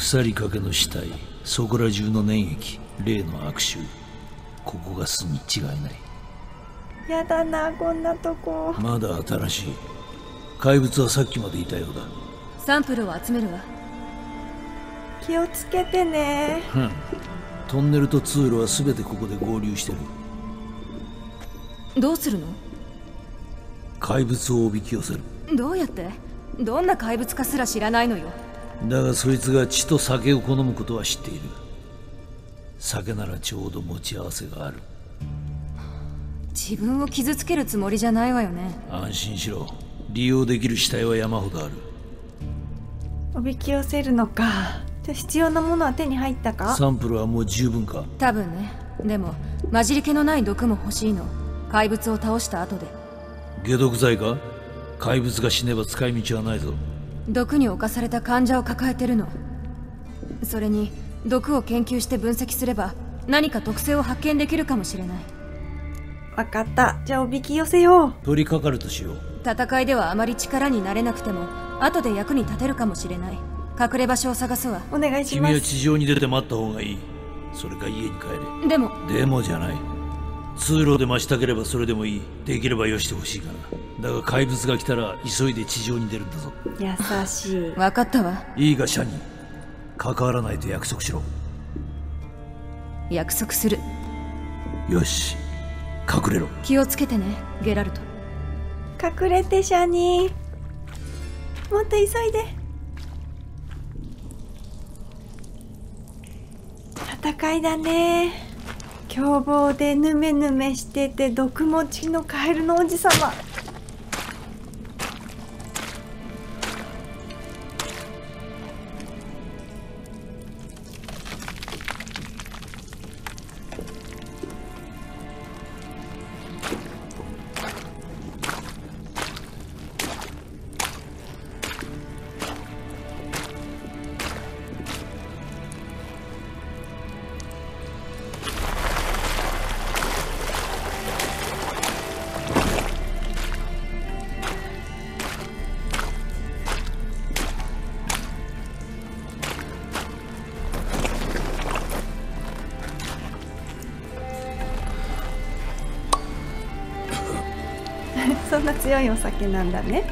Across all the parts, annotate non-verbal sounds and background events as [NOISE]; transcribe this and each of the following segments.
腐りかけの死体そこら中の粘液例の悪臭。ここが巣に違いないやだなこんなとこ。まだ新しい。怪物はさっきまでいたようだ。サンプルを集めるわ。気をつけてね。ふん。トンネルと通路は全てここで合流してる。どうするの？怪物をおびき寄せる。どうやって？どんな怪物かすら知らないのよだがそいつが血と酒を好むことは知っている。酒ならちょうど持ち合わせがある。自分を傷つけるつもりじゃないわよね。安心しろ。利用できる死体は山ほどある。おびき寄せるのか。じゃあ必要なものは手に入ったか？サンプルはもう十分か？多分ね。でも混じり気のない毒も欲しいの。怪物を倒した後で。解毒剤か？怪物が死ねば使い道はないぞ毒に侵された患者を抱えてるの。それに毒を研究して分析すれば何か特性を発見できるかもしれない。わかった。じゃあおびき寄せよう。取り掛かるとしよう。戦いではあまり力になれなくても後で役に立てるかもしれない。隠れ場所を探すわ。お願いします。君は地上に出て待った方がいい。それか家に帰でも。れでもじゃない。通路で待ちたければそれでもいい。できればよしてほしいかなだが怪物が来たら急いで地上に出るんだぞ。優しい。[LAUGHS] 分かったわ。いいかシャニー。関わらないと約束しろ。約束する。よし。隠れろ。気をつけてね。ゲラルト。隠れてシャニー。もっと急いで。戦いだね。凶暴でヌメヌメしてて毒持ちのカエルの王子様強いお酒なんだね。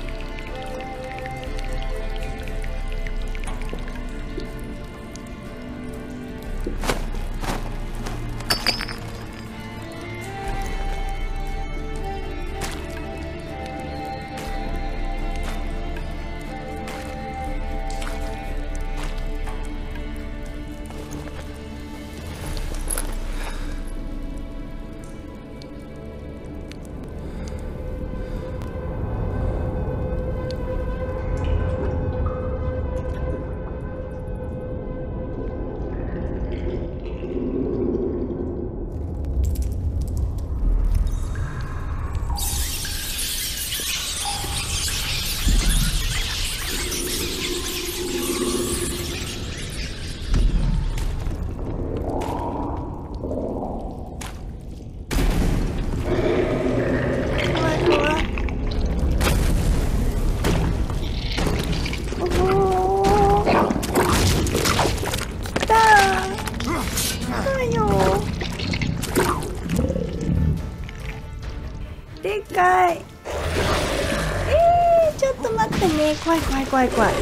怖い怖い。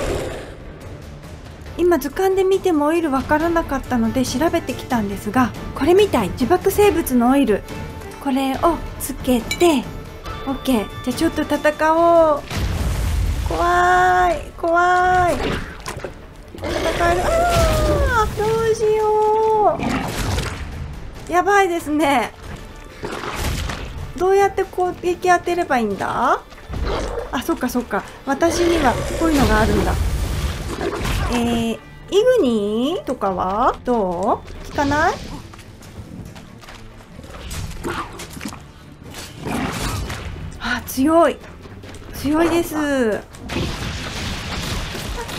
今図鑑で見てもオイルわからなかったので調べてきたんですがこれみたい。自爆生物のオイル。これをつけて OK じゃあちょっと戦おう。怖い。怖い。戦える。あーどうしよう。やばいですね。どうやって攻撃当てればいいんだ？あそっかそっか。私にはこういうのがあるんだ。えー、イグニーとかはどう？効かない？あ強い。強いです。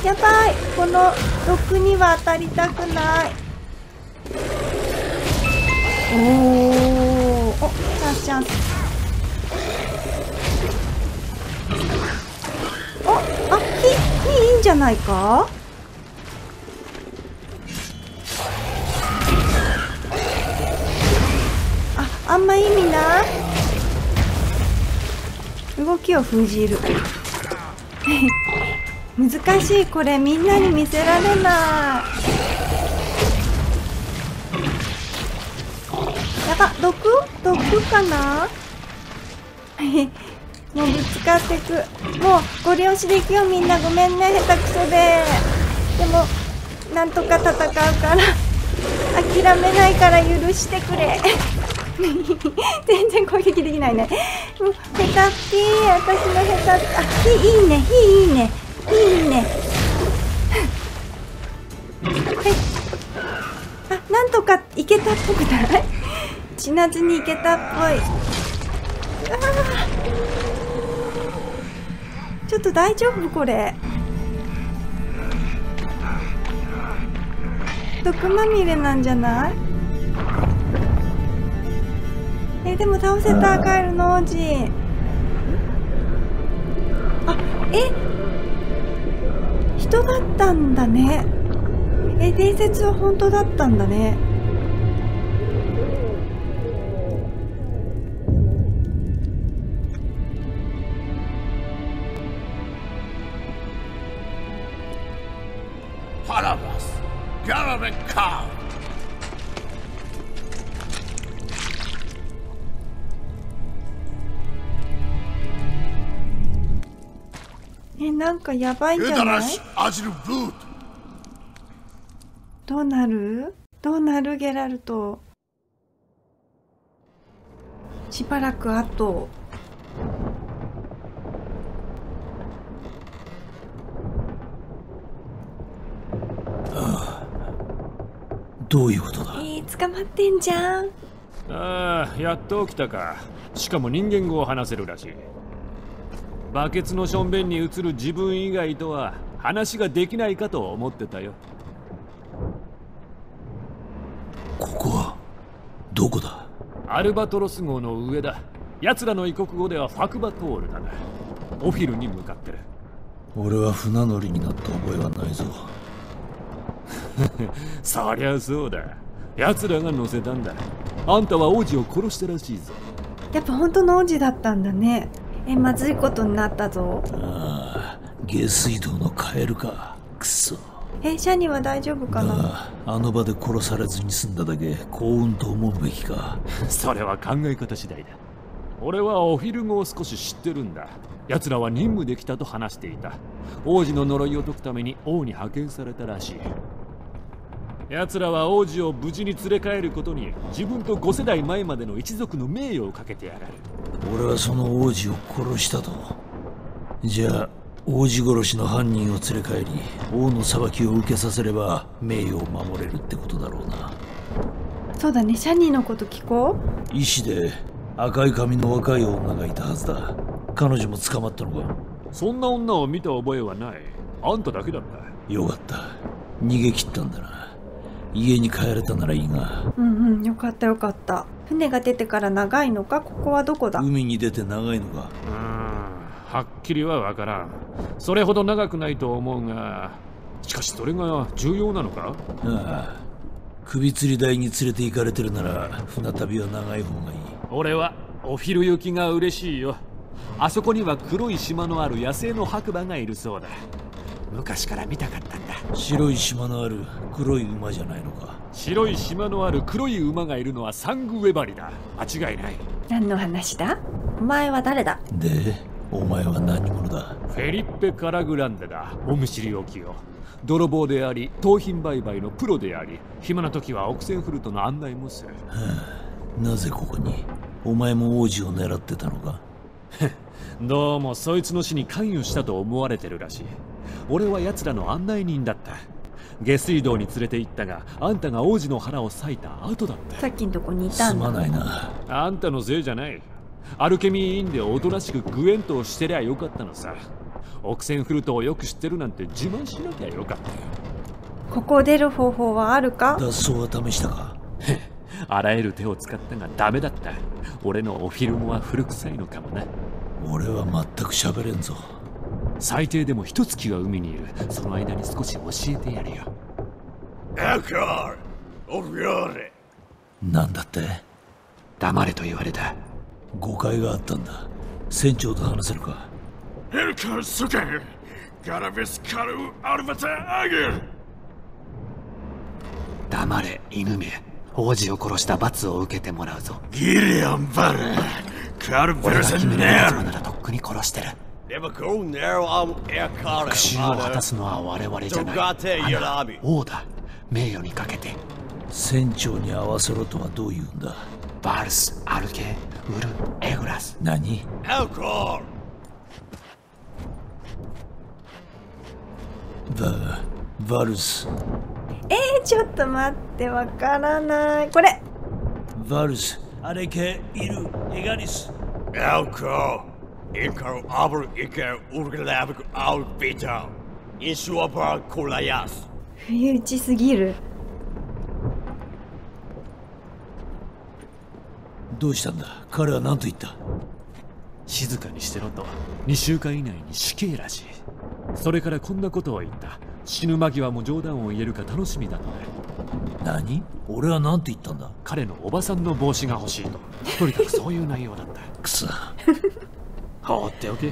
やばい。この毒には当たりたくない。おー。おチャンスチャンス。いいんじゃないか？ああんま意味ない。動きを封じる。[LAUGHS] 難しい。これみんなに見せられない。やば毒？毒かな？もうぶつかってく。もうご了承できよみんな。ごめんね。下手くそで。でもなんとか戦うから。諦めないから許してくれ。[LAUGHS] 全然攻撃できないね。もう下手っぴー。私の下手っあいいね。いいね。いいね。はい。あなんとかいけたっぽくない？[LAUGHS] 死なずにいけたっぽい。ああちょっと大丈夫これ。毒まみれなんじゃない？えでも倒せたカエルの王子あえ？人だったんだね。え伝説は本当だったんだね。ス、ギャラベカえなんかやばいんウじゃない？どうなる？どうなる？ゲラルトしばらく後どういうことだ？えー、捕まってんじゃん。ああやっと起きたか。しかも人間語を話せるらしい。バケツのしょんべんに映る自分以外とは話ができないかと思ってたよ。ここはどこだ？アルバトロス号の上だ。奴らの異国語ではファクバトールだな。オフィルに向かってる。俺は船乗りになった覚えはないぞ [LAUGHS] そりゃそうだ。奴らが乗せたんだあんたは王子を殺したらしいぞ。やっぱ本当の王子だったんだね。えまずいことになったぞ。ああ下水道のカエルか。くそ。えシャニは大丈夫かな？あああの場で殺されずに済んだだけ幸運と思うべきか。[LAUGHS] それは考え方次第だ。俺はオフィル語を少し知ってるんだ。奴らは任務できたと話していた。王子の呪いを解くために王に派遣されたらしい奴らは王子を無事に連れ帰ることに自分と5世代前までの一族の名誉をかけてやがる。俺はその王子を殺したと。じゃあ王子殺しの犯人を連れ帰り王の裁きを受けさせれば名誉を守れるってことだろうな。そうだねシャニのこと聞こ医師で赤い髪の若い女がいたはずだ。彼女も捕まったのか？そんな女を見た覚えはない。あんただけだった。よかった。逃げ切ったんだな家に帰れたならいいが。ううんうんよかったよかった。船が出てから長いのか？ここはどこだ？海に出て長いのか。うーんはっきりはわからん。それほど長くないと思うがしかしそれが重要なのか？ああ首吊り台に連れて行かれてるなら船旅は長い方がいい。俺はお昼行きが嬉しいよ。あそこには黒い島のある野生の白馬がいるそうだ昔から見たかったんだ。白い島のある黒い馬じゃないのか。白い島のある黒い馬がいるのはサングウェバリだ。間違いない。何の話だ？お前は誰だ？でお前は何者だ？フェリッペ・カラグランデだ。おむしり置きよ。泥棒であり盗品売買のプロであり暇な時はオクセンフルトの案内もする。なぜここに？お前も王子を狙ってたのか？[LAUGHS] どうもそいつの死に関与したと思われてるらしい俺は奴らの案内人だった。下水道に連れて行ったがあんたが王子の腹を裂いた後だった。さっきのとこにいたんだ。すまないな。あんたのせいじゃない。アルケミーインでおとなしくグエントをしてりゃよかったのさ。オクセンフルトをよく知ってるなんて自慢しなきゃよかったよ。ここを出る方法はあるか？脱走は試したか？[LAUGHS] あらゆる手を使ったがダメだった。俺のオフィルムは古臭いのかもな。俺は全く喋れんぞ最低でも一月は海にいるその間に少し教えてやれよエカール、オフィオーレ。なんだって？黙れと言われた誤解があったんだ船長と話せるか？Herkar Suke! Garavis Karu Arvata Agir! 黙れ犬め王子を殺した罰を受けてもらうぞ Giriam Vare! 俺が Karveres 君 and のやつ Nair! ならとっくに殺してる Never go near am Erkare. 復讐を果たすのは我々じゃない。王だ。名誉にかけて。船長に合わせろとはどう言うんだ？バルスアルケウルエグラス。何？Elkor! ババルスえー、ちょっと待ってわからない。これ。バルスアレケイルエガリス Elkor! Iker aber Iker Urgelabik Aul Beta. Insuabar Kolayas. 不意打ちすぎるどうしたんだ彼は何と言った静かにしてろと2週間以内に死刑らしいそれからこんなことを言った死ぬ間際も冗談を言えるか楽しみだとね何俺は何と言ったんだ彼のおばさんの帽子が欲しいととにかくそういう内容だったくそ放っておけ。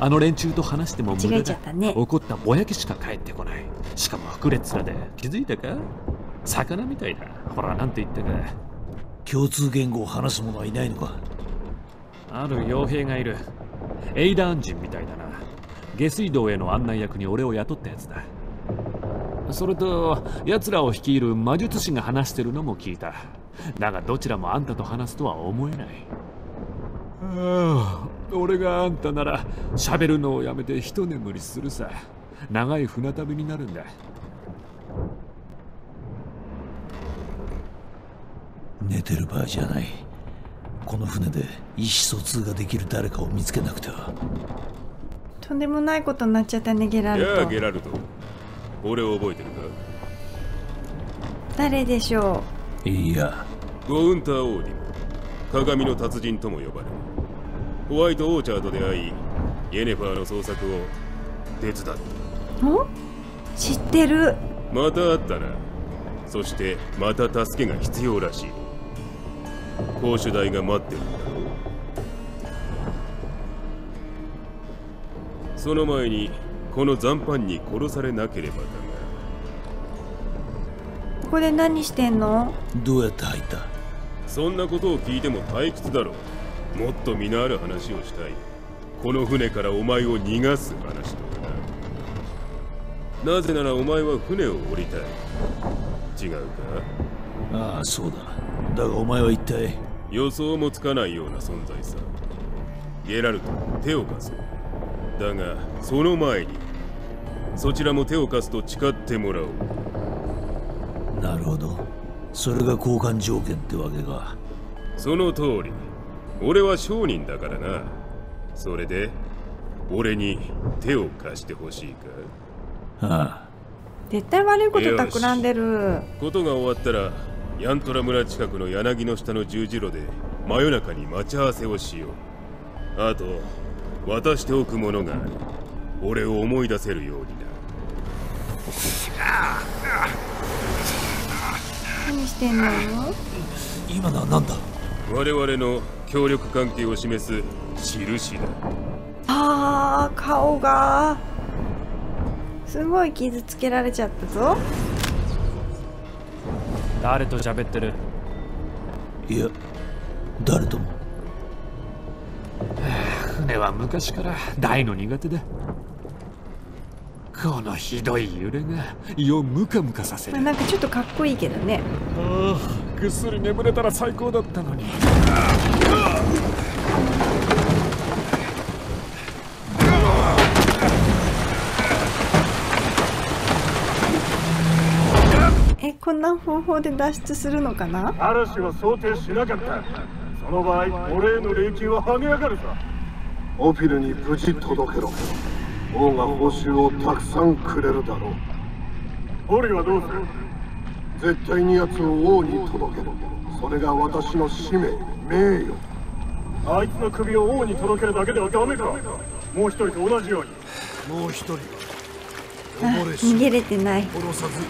あの連中と話しても無駄だ。ね。怒ったぼやきしか帰ってこない。しかも膨れ面で。気づいたか？魚みたいだ。ほらなんて言ったか。共通言語を話す者はいないのか？ある傭兵がいる。エイダーン人みたいだな。下水道への案内役に俺を雇ったやつだ。それと奴らを率いる魔術師が話してるのも聞いた。だがどちらもあんたと話すとは思えない。ああ俺があんたなら喋るのをやめて一眠りするさ。長い船旅になるんだ。寝てる場合じゃない。この船で意思疎通ができる誰かを見つけなくては。とんでもないことになっちゃったねゲラルやあトゲラルト。俺を覚えてるか？誰でしょいや。ゴウンター王にも鏡の達人とも呼ばれるホワイトオーチャードで会いイェネファーの捜索を手伝った。うお？知ってる。また会ったな。そしてまた助けが必要らしい。講習台が待ってるんだ。ろうその前にこの残飯に殺されなければだが。ここで何してんの？どうやって入った？そんなことを聞いても退屈だろうもっと身のある話をしたい。この船からお前を逃がす話とかななぜならお前は船を降りたい。違うか？ああそうだだがお前は一体？予想もつかないような存在さ。ゲラルト手を貸そう。だがその前にそちらも手を貸すと誓ってもらおう。なるほど。それが交換条件ってわけか。その通り俺は商人だからな。それで俺に手を貸してほしいか？ああ。絶対悪いこと企んでる。ことが終わったらヤントラ村近くの柳の下の十字路で真夜中に待ち合わせをしよう。あと渡しておくものがある。俺を思い出せるようにな。何してんの？今のは何だ？我々の協力関係を示す印だ。あー顔が。すごい傷つけられちゃったぞ。誰と喋ってる？いや誰とも。船は昔から大の苦手だ。このひどい揺れが胃をムカムカさせる。まあ、なんかちょっとかっこいいけどね。ああぐっすり眠れたら最高だったのに。えこんな方法で脱出するのかな？嵐は想定しなかった。その場合俺への霊柩は跳ね上がるさ。オフィルに無事届けろ。王が報酬をたくさんくれるだろう。ホリはどうする？絶対に奴を王に届けるそれが私の使命名誉。あいつの首を王に届けるだけではダメか。もう一人と同じように。もう一人。はあ逃げれてない。殺さず